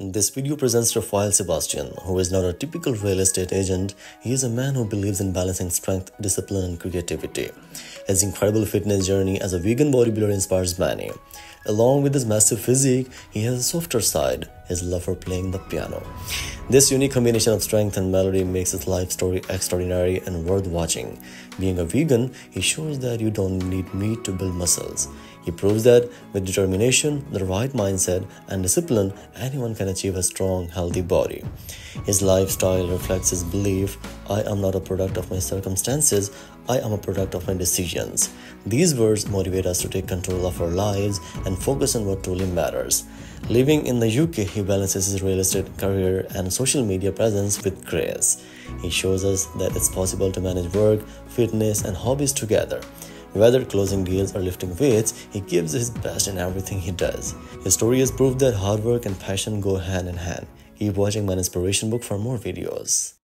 This video presents Raphael Sebastian, who is not a typical real estate agent. He is a man who believes in balancing strength, discipline, and creativity. His incredible fitness journey as a vegan bodybuilder inspires many. Along with his massive physique, he has a softer side, his love for playing the piano. This unique combination of strength and melody makes his life story extraordinary and worth watching. Being a vegan, he shows that you don't need meat to build muscles. He proves that with determination, the right mindset, and discipline, anyone can achieve a strong, healthy body. His lifestyle reflects his belief I am not a product of my circumstances, I am a product of my decisions. These words motivate us to take control of our lives and focus on what truly matters. Living in the UK, he balances his real estate career and social media presence with grace. He shows us that it's possible to manage work, fitness, and hobbies together. Whether closing deals or lifting weights, he gives his best in everything he does. His story has proved that hard work and passion go hand in hand. Keep watching my inspiration book for more videos.